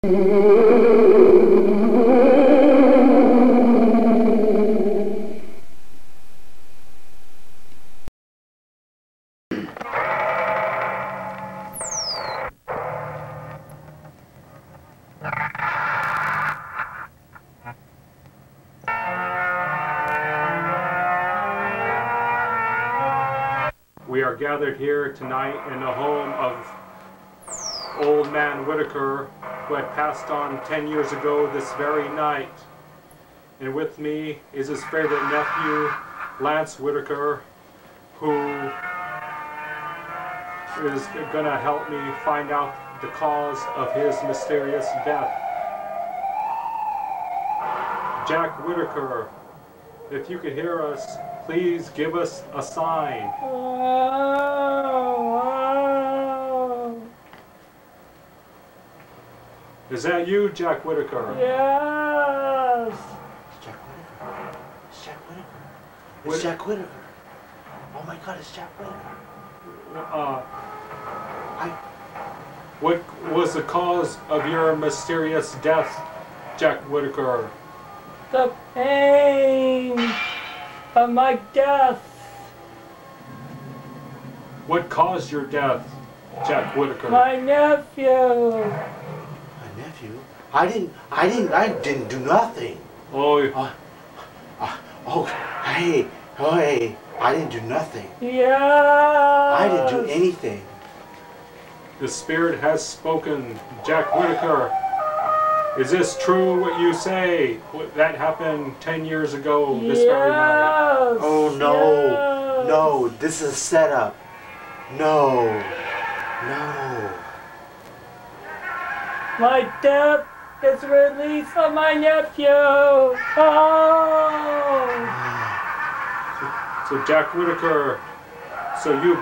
We are gathered here tonight in the home of old man Whitaker, who had passed on 10 years ago this very night. And with me is his favorite nephew, Lance Whitaker, who is going to help me find out the cause of his mysterious death. Jack Whitaker, if you could hear us, please give us a sign. Is that you, Jack Whitaker? Yes. It's Jack Whitaker. It's Jack Whitaker. It's Whit- Jack Whitaker. Oh my god, it's Jack Whitaker. Uh, I what was the cause of your mysterious death, Jack Whitaker? The pain of my death. What caused your death, Jack Whitaker? My nephew. My nephew. I didn't I didn't I didn't do nothing. oh, Oh hey, oh hey, I didn't do nothing. Yeah. I didn't do anything. the Spirit has spoken, Jack Whitaker. Is this true what you say? What- That happened 10 years ago this very night. Oh no. Yes. No, this is a setup. No. No. My death is the release of my nephew. Oh. So Jack Whitaker, so you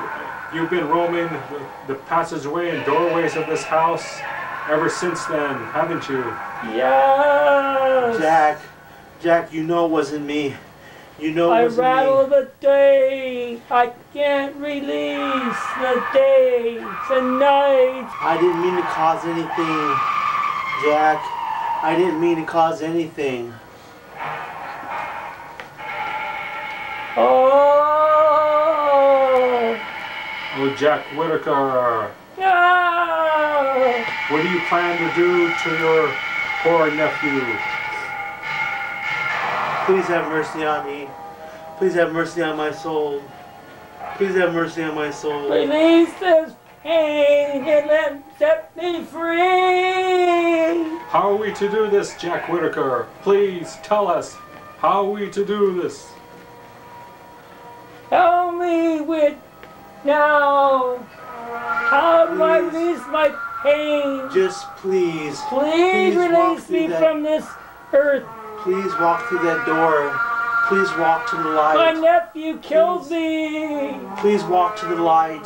you've been roaming the, the passageway and doorways of this house ever since then, haven't you? Yes. Jack, Jack, you know it wasn't me. You know it I rattle me. the day. I can't release the days and nights. I didn't mean to cause anything, Jack. I didn't mean to cause anything. Oh. Oh, Jack Whitaker, Yeah. what do you plan to do to your poor nephew? Please have mercy on me. Please have mercy on my soul. Please have mercy on my soul. Release this pain and let set me free. How are we to do this, Jack Whitaker? Please tell us. How are we to do this? Help me with now. How do I Please. release my pain? Just please, Please, please release through me from this earth. Please walk through that door. Please walk to the light. My nephew killed Please. me. Please walk to the light.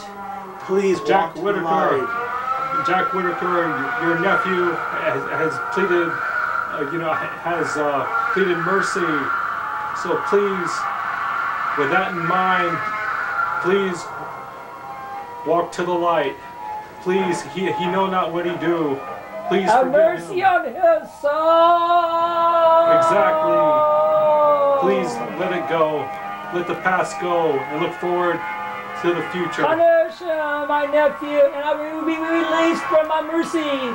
Please walk Jack to the Whitaker. light. Jack Whitaker, y- your nephew has, has pleaded, uh, you know, has uh, pleaded mercy. So please, with that in mind, please walk to the light. Please, he, he know not what he do. Please Have mercy him. on his soul. Exactly. Please let it go. Let the past go and look forward to the future. Punish uh, my nephew, and I will be released from my mercy.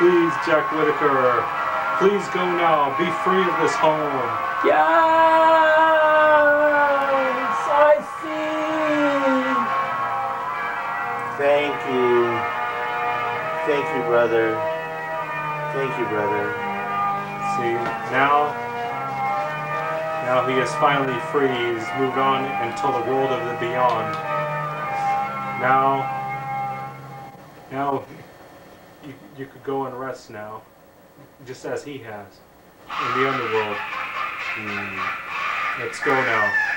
Please, Jack Whitaker, please go now. Be free of this home. Yes, I see. Thank you. Thank you, brother. Thank you, brother. See, now, now he is finally free. He's moved on until the world of the beyond. Now, now, you, you could go and rest now, just as he has, in the underworld. Hmm. Let's go now.